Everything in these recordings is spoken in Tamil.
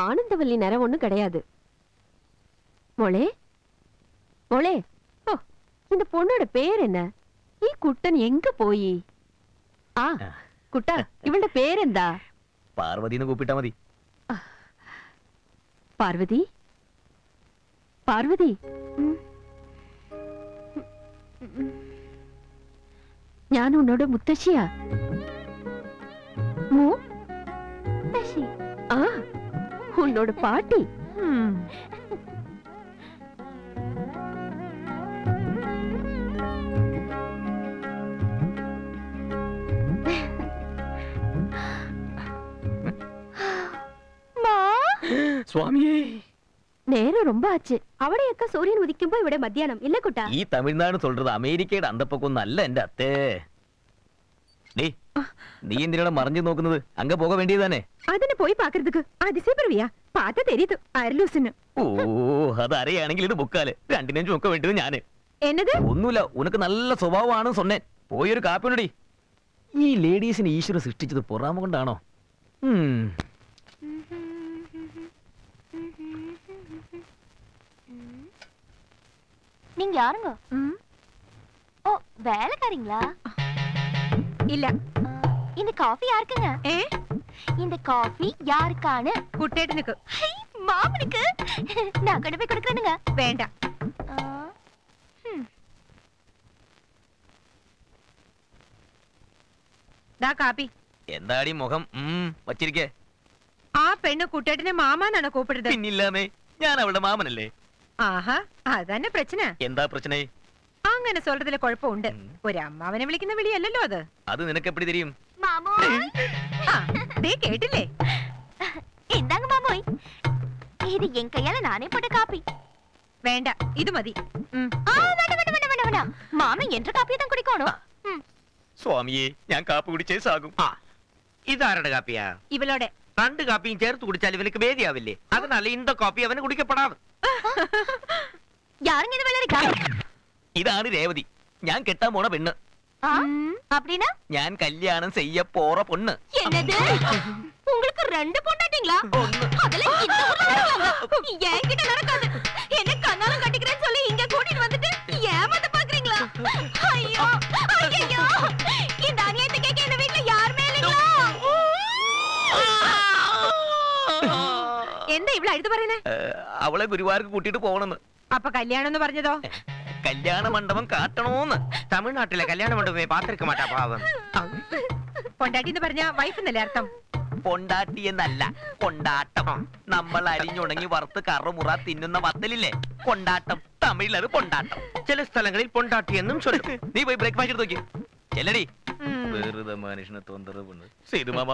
ஆனந்தவல்லி நிறம் ஒண்ணும் கிடையாது மொளே மொளே ஓ இந்த பொண்ணோட பேர் என்ன ഈ കുട്ടൻ എങ്ക പോയി ആ കുട്ട ഇവളുടെ പേരെന്താ പാർവതിന്ന് കൂപ്പിട്ടാ മതി പാർവതി പാർവതി ഞാൻ ഉന്നോട് മുത്തശ്ശിയാ ഉന്നോട് പാട്ടി സ്വാമിയേ நேரம் ரொம்ப ஆச்சு അവിടെയൊക്കെ സൂര്യൻ ഉദിക്കുമ്പോ ഇവിടെ മധ്യാഹ്നം ഇല്ല കുട്ടാ ഈ തമിഴ്നാട് சொல்றது അമേരിക്കയുടെ അന്തപ്പക്കൊന്നും അല്ല എന്റെ അത്തേ ഡേ നീ എന്തിനാണ് മറിഞ്ഞു നോക്കുന്നത്? അങ്ങ പോക വേണ്ടിയതാണേ തന്നെ. അതിന് പോയി പാക്കരുത് അതിശയപ്രവിയാ പാത്ത തെരീത്തു അരലൂസിന് ഓ അത് അറിയാണെങ്കിൽ ഇത് മുക്കാൽ. രണ്ടിനും ചുമക്ക വേണ്ടിയത് ഞാൻ. എന്നത്? ഒന്നുമില്ല ഉനക്ക് നല്ല സ്വഭാവമാണ് സൊന്നേ പോയൊരു കാപ്പിനടി ഈ ലേഡീസിന് ഈശ്വരൻ സൃഷ്ടിച്ചത് പൊറാമ കൊണ്ടാണോ? நீங்க ഓ ஓ வேலைக்காரீங்களா ഇല്ല இந்த காஃபி யாருக்குங்க ഏ இந்த காஃபி யாருக்கான കുട്ടേട്ടനുക്ക് ஹை, மாமனுக்கு நான் கொண்டு போய் கொடுக்குறேனுங்க വേണ്ട ஆ, ம். ദാ കാപ്പി എന്താടി മുഖം ഉം, വച്ചിരിക്കേ ആ പെണ്ണ് കുട്ടേട്ടനെ മാമാന്നാണ് കൂപ്പിടുന്നത് പിന്നില്ലാമേ ഞാൻ അവളുടെ മാമനല്ലേ ആഹാ അതന്നെ പ്രശ്ന എന്താ പ്രശ്നേ അങ്ങനെ சொல்றதுல കുഴപ്പമുണ്ട് ഉം. ഒരു അമ്മാവനെ വിളിക്കുന്ന വിളിയല്ലല്ലോ അത് അത് നിനക്ക് എപ്പടി തെരിയും மாமோய் ആ ദേ കേട്ടില്ലേ இந்தாங்க மாமோய் இது என் கையால நானே போட்ட காப்பி വേണ്ട ഇത് മതി ഉം. ஆ வேண்டாம் வேண்டாம் வேண்டாம் வேண்டாம் வேண்டாம் மாமன் என்ற காப்பியை தான் குடிக்கணும் ம். സ്വാമിയെ ഞാൻ കാപ്പ് കുടിച്ചേ സാകും ആ ഇതാരുടെ കാപ്പിയാ ഇവളോടെ രണ്ട് കാപ്പിയും ചേർത്ത് കുടിച്ചാൽ ഇവനക്ക് വേദിയാവില്ലേ அதனால இந்த காப்பி അവന് കുടിക്കപ്പെടാതെ யாருங்க இது வெள்ளரிக்கா ഇതാണ് രേവതി ഞാൻ കെട്ടാൻ പോണ പെണ്ണ് ஆ, அப்படின்னா ഞാൻ കല്യാണം ചെയ്യ പോറ പൊണ്ണ് என்னது உங்களுக்கு ரெண்டு பொண்டாட்டிங்களா அதெல்லாம் இந்த ஊர்ல நடக்காது. என்கிட்ட நடக்காது என்ன கண்ணாலம் கட்டிக்கிறேன்னு சொல்லி இங்க கூட்டிட்டு வந்துட்டு ஏமாத்த பாக்குறீங்களா ஐயோ ஐயோ இந்த அநியாயத்தை கேட்க இந்த வீட்டுல யாருமே இல்லைங்களா എന്താ ഇവള് അഴുതു പറയുന്നേ ഏഹ്, അവളെ ഗുരുവാർക്ക് കൂട്ടിട്ട് പോകണമെന്ന് അപ്പൊ കല്യാണം എന്ന് പറഞ്ഞതോ കല്യാണ മണ്ഡപം കാട്ടണോന്ന്. തമിഴ്നാട്ടിലെ കല്യാണ മണ്ഡപമേ പാത്രക്ക് മാറ്റാ പാവം. പൊണ്ടാട്ടി എന്ന് പറഞ്ഞ വൈഫ് എന്നല്ലേ അർത്ഥം? പൊണ്ടാട്ടി എന്നല്ല കൊണ്ടാട്ടം. നമ്മൾ അരിഞ്ഞുണങ്ങി വറുത്ത് കറുമുറ തിന്നുന്ന വത്തലില്ലേ? കൊണ്ടാട്ടം. തമിഴിൽ അത് പൊണ്ടാട്ടം ചില സ്ഥലങ്ങളിൽ പൊണ്ടാട്ടി എന്നും ചൊല്ലും. നീ പോയി ബ്രേക്ക്ഫാസ്റ്റ് എടുത്ത് നോക്കി ചെല്ലടി. വെറുതെ മനുഷ്യനെ തൊന്തറവുണ്ട് സേതു മാമ.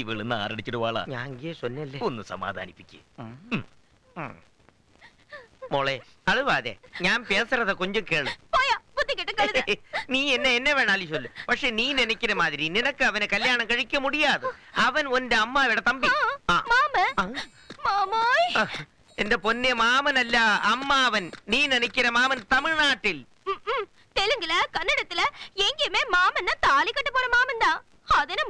ഇവൾ നാരടിച്ചിട്ട് വാളാ. ഞാൻ സൊന്നല്ലേ ഒന്ന് സമാധാനിപ്പിക്കേ. മോളെ അളുവാതെ ഞാൻ പേസുറത കൊഞ്ചം കേളു. நீ என்ன என்ன வேணாலும் சொல்லு പക്ഷെ நீ நினைக்கிற மாதிரி നിനക്ക് അവനെ കല്യാണം കഴിക്ക മുടിയാതെ. അവൻ ഒന്റെ അമ്മാവിടെ തമ്പി. എന്റെ പൊന്നെ മാമനല്ല അമ്മാവൻ. നീ നനയ്ക്കുന്ന മാമൻ തമിഴ്നാട്ടിൽ. தெலுங்குல கன்னடத்துல எங்கேயுமே மாமன்னா தாலி கட்ட போற மாமன் தான்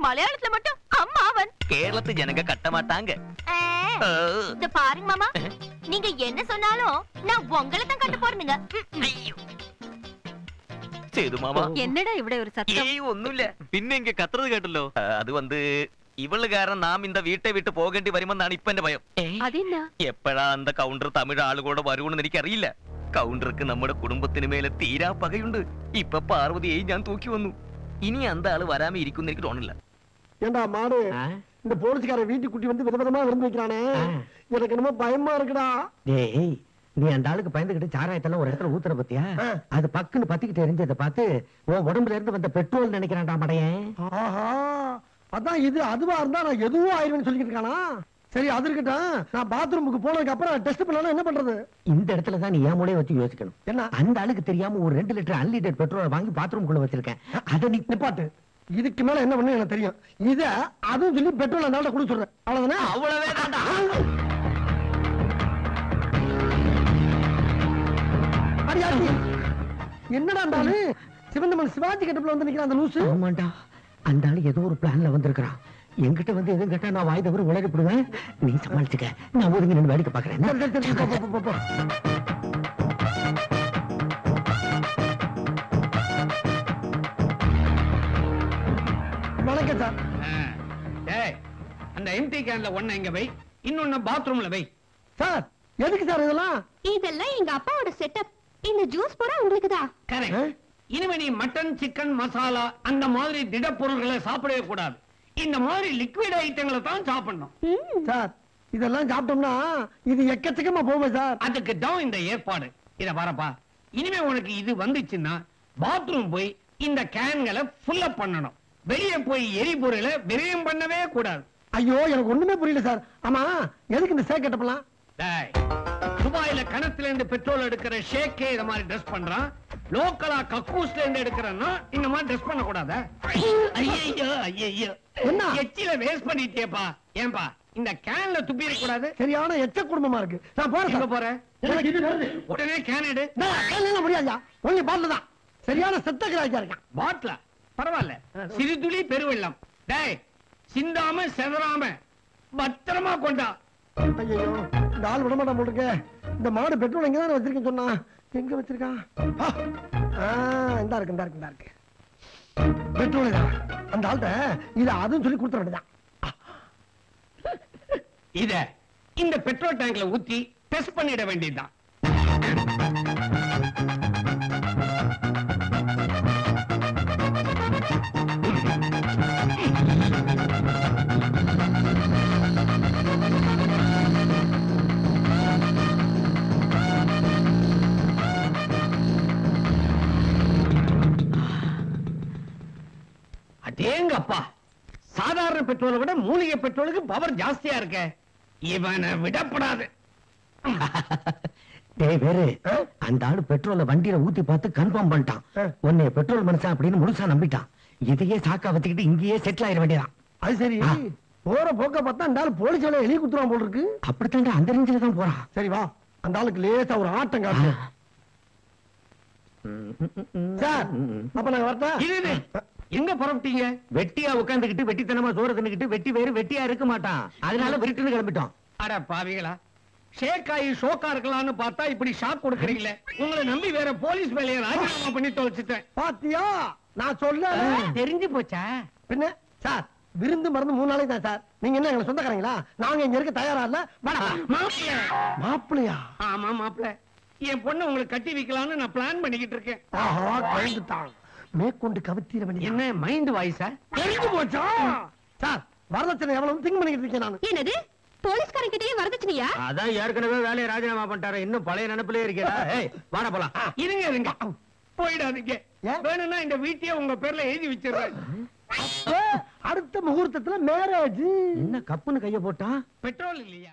மலையாளத்துல மட்டும் அம்மாவன் கேரளத்து ஜனங்க கட்ட மாட்டாங்க பாருங்க மாமா நீங்க என்ன சொன்னாலும் நான் உங்களை தான் கண்டு போறனுங்க ചെയ്തു മാമാ എന്നടാ ഇവിടെ ഒരു സത്യം ഏയ് ഒന്നുമില്ല പിന്നെ എനിക്ക് കത്തറത് കേട്ടല്ലോ ആ, അത് വന്ന് ഇവൾ കാരണം നാം ഇന്ന വീട്ടെ വിട്ട് പോകേണ്ടി വരുമെന്നാണ് ഇപ്പൊ എന്റെ ഭയം. അതെന്നാ? എപ്പോഴാ അന്ത കൗണ്ടർ തമിഴ് ആളുകൂടെ വരുമെന്ന് എനിക്കറിയില്ല. കൗണ്ടർക്ക് നമ്മുടെ കുടുംബത്തിന് മേലെ തീരാ പകയുണ്ട്. ഇപ്പൊ പാർവതിയെയും ഞാൻ തൂക്കി വന്നു. ഇനി അന്ത ആൾ വരാമേ ഇരിക്കുന്ന എനിക്ക് തോന്നില്ല ஏண்டா மாடு இந்த போலீஸ்கார வீட்டுக்கு குட்டி வந்து விதவிதமா விருந்து வைக்கிறானே. எனக்கு என்னமோ பயமா இருக்குடா. டேய் நீ அந்த ஆளுக்கு பயந்துகிட்டு சாராயத்தெல்லாம் ஒரு இடத்துல ஊத்துற பத்தியா. அது பக்குன்னு பத்திக்கிட்டு எரிஞ்சதை பார்த்து உன் உடம்புல இருந்து வந்த பெட்ரோல் நினைக்கிறான்டா மடையன் அதான் இது அதுவா இருந்தா நான் எதுவும் ஆயிருவேன்னு சொல்லிக்கிட்டு இருக்கானா? சரி அது இருக்கட்டும். நான் பாத்ரூமுக்கு போனதுக்கு அப்புறம் டெஸ்ட் பண்ணலாம் என்ன பண்றது? இந்த இடத்துல தான் நீ ஏன் மூலையை வச்சு யோசிக்கணும். என்ன? அந்த ஆளுக்கு தெரியாம ஒரு ரெண்டு லிட்டர் அன்லிட்டர் பெட்ரோல் வாங்கி பாத்ரூம் குள்ள வச்சிருக்கேன். அதை நீ நிப்பாட்டு. இதுக்கு மேல என்ன பண்ணு எனக்கு தெரியும். இத அதுவும் சொல்லி பெட்ரோல் அந்த ஆள்கிட்ட கொடுத்து சொல்றேன். அவ்வளவுதானே? அவ்வளவே என்னடா இருந்தாலும் சிவந்தமன் சிவாஜி கட்டப்புல வந்து நிக்கிற அந்த லூசு. ஆமாண்டா. அந்த ஆளு ஏதோ ஒரு பிளான்ல வந்திருக்கிறான். என்கிட்ட வந்து எதுவும் கேட்டா நான் வாய் தவிர உளறிப்படுவேன் நீ சமாளிச்சுக்க. நான் ஒதுங்கி நின்று வேடிக்கை பாக்குறேன் வணக்கம் சார். டேய் அந்த எம்டி கேன்ல ஒண்ண இங்க வை இன்னொன்னு பாத்ரூம்ல வை. சார் எதுக்கு சார் இதெல்லாம்? இதெல்லாம் எங்க அப்பாவோட செட்டப் இந்த ஜூஸ் போட உங்களுக்கு தான். கரெக்ட் இனிமே நீ மட்டன் சிக்கன் மசாலா அந்த மாதிரி திடப்பொருள்களை சாப்பிடவே கூடாது. இந்த மாதிரி லிக்விட் ஐட்டங்களை தான் சாப்பிடணும். சார் இதெல்லாம் சாப்பிட்டோம்னா இது எக்கச்சக்கமா போகுமே சார். அதுக்கு தான் இந்த ஏற்பாடு. இத பாருப்பா இனிமே உனக்கு இது வந்துச்சுன்னா பாத்ரூம் போய் இந்த கேன்களை ஃபுல் அப் பண்ணணும். வெளியே போய் எரிபொருளை விரயம் பண்ணவே கூடாது. ஐயோ எனக்கு ஒண்ணுமே புரியல சார். ஆமா எதுக்கு இந்த சேக் கட்டப்பலாம் துபாயில கணத்துல இருந்து பெட்ரோல் எடுக்கிற ஷேக்கே இந்த மாதிரி ட்ரெஸ் பண்றான். லோக்கலா கக்கூஸ்ல இருந்து எடுக்கிறன்னா இந்த மாதிரி ட்ரெஸ் பண்ண கூடாதா ஐயோ ஐயோ என்ன? எச்சில வேஸ்ட் பண்ணிட்டேப்பா ஏன்பா இந்த கேன்ல துப்பி இருக்க கூடாது சரியான எச்ச குடும்பமா இருக்கு. நான் போறேன் எங்க சார். போற? எனக்கு இது வருது. உடனே கேன் எடு. எல்லாம் முடியாதுயா ஒன்லி பாட்டில் தான். சரியான செத்த கிராக்கியா இருக்கான். பாட்ல பரவாயில்ல. சிறுதுளி பெருவெள்ளம். டேய் சிந்தாம செதறாம பத்திரமா கொண்டா. ஐயோ இந்த ஆள் விட மாட்டான் போட்டுருக்க இந்த மாடு பெட்ரோல் எங்க தான் வச்சிருக்கேன்னு சொன்னா. எங்க வச்சிருக்கான் இந்தா இருக்கு இந்தா இருக்கு இந்தா இருக்கு. பெட்ரோல் தான் அந்த ஆள்கிட்ட இத அதுவும் சொல்லி கொடுத்துட வேண்டியதான் இத இந்த பெட்ரோல் டேங்க்ல ஊத்தி டெஸ்ட் பண்ணிட வேண்டியதுதான். பெட்ரோலை விட மூலிகை பெட்ரோலுக்கு பவர் ஜாஸ்தியா இருக்க. இவனை விடப்படாது. அந்த ஆளு பெட்ரோல வண்டியில ஊத்தி பார்த்து கன்ஃபார்ம் பண்ணிட்டான். ஆ. உன்னை பெட்ரோல் மனுஷன் அப்படின்னு முழுசா நம்பிட்டான். இதையே சாக்கா வச்சுக்கிட்டு இங்கேயே செட்டில் ஆயிட வேண்டியதான். அது சரி. போற போக்க பார்த்தா அந்த ஆள் போலீஸ் வேலை எழுதி குத்துருவான் போல இருக்கு. அப்படித்தாண்டா அந்த ரேஞ்சில தான் போறான். சரி வா. அந்த ஆளுக்கு லேசா ஒரு ஆட்டம் காட்டு. சார் அப்ப நாங்க வரட்டா. எங்க புறப்பட்டீங்க? வெட்டியா உட்காந்துக்கிட்டு வெட்டித்தனமா சோறு தின்னுக்கிட்டு வெட்டி வேறு வெட்டியா இருக்க மாட்டான். அதனால விருட்டுன்னு கிளம்பிட்டோம். அட பாவிகளா. ஷேக் ஆகி ஷோக்கா இருக்கலாம்னு பார்த்தா இப்படி ஷாக் கொடுக்குறீங்களே. உங்களை நம்பி வேற போலீஸ் வேலையை ராஜினாமா பண்ணி தொலைச்சிட்டேன். பாத்தியா? நான் சொல்ல தெரிஞ்சு போச்சா? பின்ன? சார் விருந்து மருந்து மூணு நாளைக்கு தான் சார். நீங்க என்ன எங்களை சொந்தக்காரங்களா? நாங்க இங்க இருக்க தயாரா இல்ல? மாப்பிள்ள. மாப்பிளையா ஆமா மாப்பிள்ள. என் பொண்ணு உங்களுக்கு கட்டி வைக்கலாம்னு நான் பிளான் பண்ணிக்கிட்டு இருக்கேன். மேற்கொண்டு கவித்தீர வேண்டிய என்ன மைண்ட் வாய்ஸா? தெரிஞ்சு போச்சா? சார் வரதட்சணை எவ்வளவு திங்க் பண்ணிக்கிட்டு இருக்கேன் நான். என்னது? போலீஸ்காரங்கிட்டயே வரதட்சணையா? அதான் ஏற்கனவே வேலையை ராஜினாமா பண்ணிட்டாரு. இன்னும் பழைய நினைப்பிலே இருக்கா ஏய் வாடா போலாம். இருங்க இருங்க. போயிடாதீங்க. ஏன்? வேணும்னா இந்த வீட்டையே உங்க பேர்ல எழுதி வச்சிடுறேன். அப்ப அடுத்த முகூர்த்தத்துல மேரேஜ் என்ன கப்புன்னு கைய போட்டான் பெட்ரோல் இல்லையா?